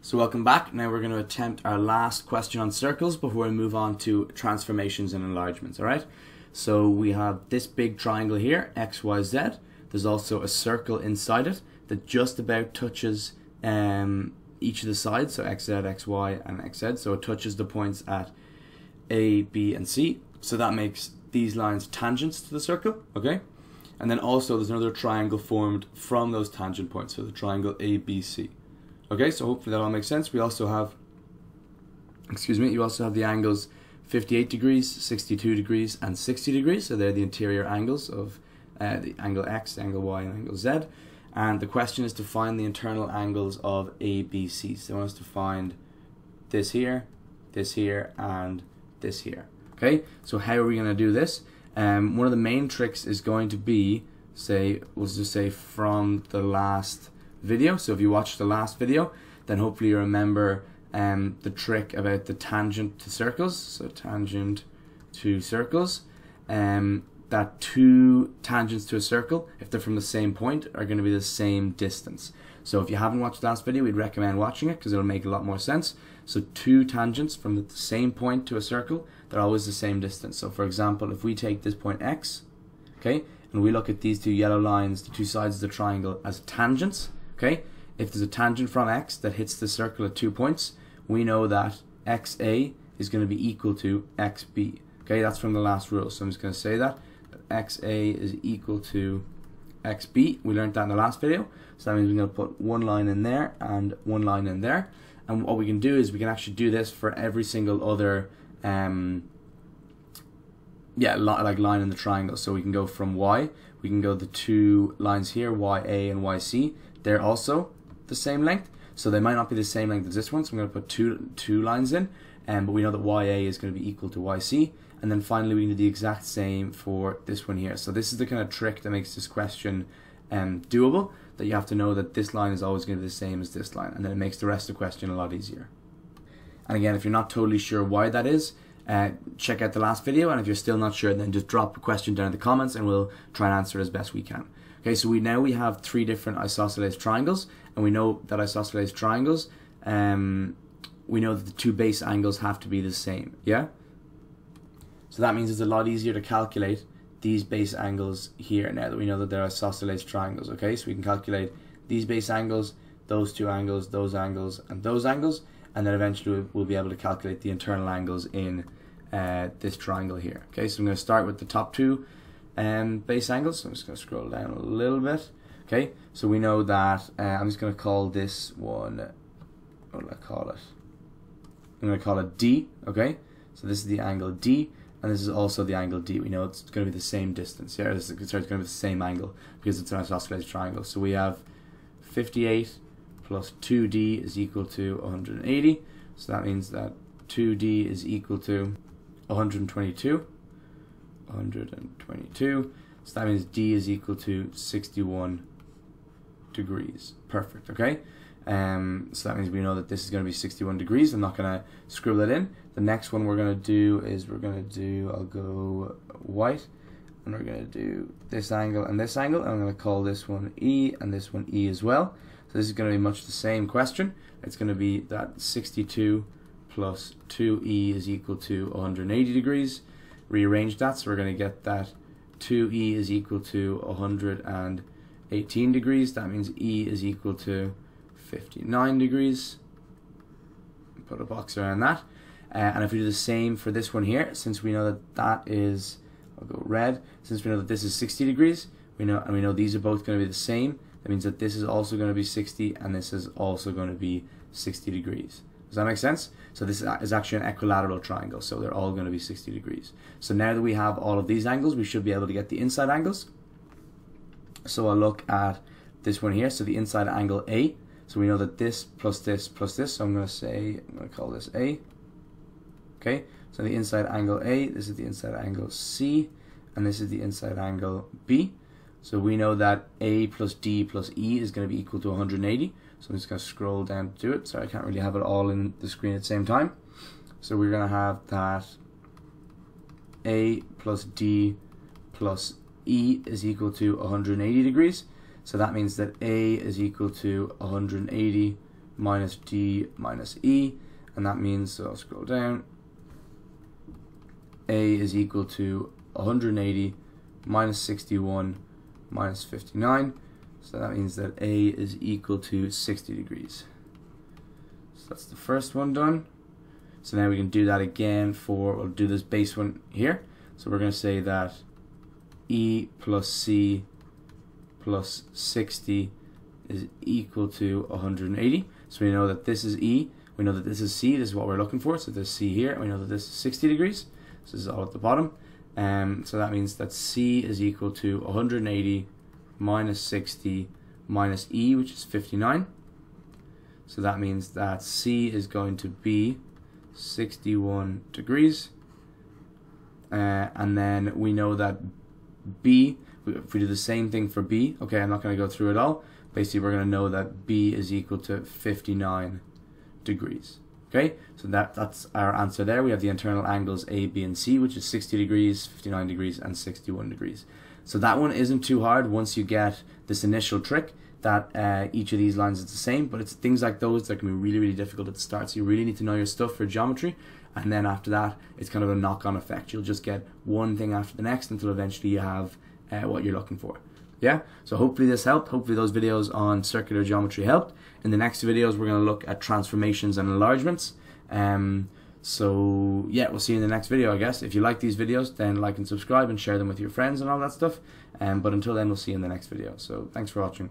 So welcome back. Now we're going to attempt our last question on circles before we move on to transformations and enlargements, alright? So we have this big triangle here, x, y, z. There's also a circle inside it that just about touches um, each of the sides, so x, z, x, y, and x, z. So it touches the points at a, b, and c. So that makes these lines tangents to the circle, okay? And then also there's another triangle formed from those tangent points, so the triangle ABC. Okay, so hopefully that all makes sense. We also have, excuse me, you also have the angles 58 degrees, 62 degrees, and 60 degrees. So they're the interior angles of uh, the angle X, angle Y, and angle Z. And the question is to find the internal angles of A, B, C. So they want us to find this here, this here, and this here. Okay, so how are we going to do this? Um, one of the main tricks is going to be, say, let's just say from the last video. So if you watched the last video, then hopefully you remember um, the trick about the tangent to circles. So tangent to circles. Um, that two tangents to a circle, if they're from the same point, are going to be the same distance. So if you haven't watched the last video, we'd recommend watching it because it'll make a lot more sense. So two tangents from the same point to a circle, they're always the same distance. So for example, if we take this point x, okay, and we look at these two yellow lines, the two sides of the triangle as tangents, Okay, if there's a tangent from x that hits the circle at two points, we know that xa is going to be equal to xb. Okay, that's from the last rule, so I'm just going to say that. xa is equal to xb. We learned that in the last video, so that means we're going to put one line in there and one line in there. And what we can do is we can actually do this for every single other um, yeah, like line in the triangle. So we can go from y, we can go the two lines here, ya and yc, they're also the same length. So they might not be the same length as this one. So I'm going to put two two lines in, um, but we know that YA is going to be equal to YC. And then finally we can do the exact same for this one here. So this is the kind of trick that makes this question um, doable, that you have to know that this line is always going to be the same as this line. And then it makes the rest of the question a lot easier. And again, if you're not totally sure why that is, uh, check out the last video. And if you're still not sure, then just drop a question down in the comments and we'll try and answer as best we can. Okay, so we now we have three different isosceles triangles, and we know that isosceles triangles, um, we know that the two base angles have to be the same, yeah? So that means it's a lot easier to calculate these base angles here now that we know that they're isosceles triangles, okay? So we can calculate these base angles, those two angles, those angles, and those angles, and then eventually we'll be able to calculate the internal angles in uh, this triangle here. Okay, so I'm going to start with the top two um, base angles. So I'm just going to scroll down a little bit. Okay, so we know that uh, I'm just going to call this one, what do I call it? I'm going to call it D, okay? So this is the angle D, and this is also the angle D. We know it's going to be the same distance. Yeah, it's, it's going to be the same angle because it's an isosceles triangle. So we have 58 plus 2D is equal to 180. So that means that 2D is equal to 122. 122. So that means D is equal to 61 degrees. Perfect, okay? Um, so that means we know that this is going to be 61 degrees. I'm not going to scribble that in. The next one we're going to do is we're going to do, I'll go white, and we're going to do this angle and this angle, and I'm going to call this one E and this one E as well. So this is going to be much the same question. It's going to be that 62 plus 2E is equal to 180 degrees rearrange that. So we're going to get that 2e is equal to 118 degrees. That means e is equal to 59 degrees. Put a box around that. Uh, and if we do the same for this one here, since we know that that is, I'll go red, since we know that this is 60 degrees, we know, and we know these are both going to be the same, that means that this is also going to be 60 and this is also going to be 60 degrees. Does that make sense? So this is actually an equilateral triangle, so they're all going to be 60 degrees. So now that we have all of these angles, we should be able to get the inside angles. So I'll look at this one here, so the inside angle A. So we know that this plus this plus this, so I'm going to say, I'm going to call this A. Okay, so the inside angle A, this is the inside angle C, and this is the inside angle B. So we know that A plus D plus E is going to be equal to 180. So I'm just going to scroll down to do it. So I can't really have it all in the screen at the same time. So we're going to have that A plus D plus E is equal to 180 degrees. So that means that A is equal to 180 minus d minus e, and that means, so I'll scroll down, a is equal to 180 minus 61 minus 59. So that means that A is equal to 60 degrees. So that's the first one done. So now we can do that again for, we'll do this base one here. So we're going to say that E plus C plus 60 is equal to 180. So we know that this is E, we know that this is C, this is what we're looking for. So this C here, we know that this is 60 degrees. So this is all at the bottom. Um, so that means that C is equal to 180 minus 60 minus E, which is 59. So that means that C is going to be 61 degrees. Uh, and then we know that B, if we do the same thing for B, okay, I'm not going to go through it all. Basically, we're going to know that B is equal to 59 degrees. Okay, so that, that's our answer there. We have the internal angles A, B, and C, which is 60 degrees, 59 degrees, and 61 degrees. So that one isn't too hard once you get this initial trick that uh, each of these lines is the same, but it's things like those that can be really, really difficult at the start. So you really need to know your stuff for geometry, and then after that, it's kind of a knock-on effect. You'll just get one thing after the next until eventually you have uh, what you're looking for. Yeah, so hopefully this helped. Hopefully those videos on circular geometry helped. In the next videos, we're going to look at transformations and enlargements. Um, so yeah, we'll see you in the next video, I guess. If you like these videos, then like and subscribe and share them with your friends and all that stuff. Um, but until then, we'll see you in the next video. So thanks for watching.